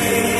day.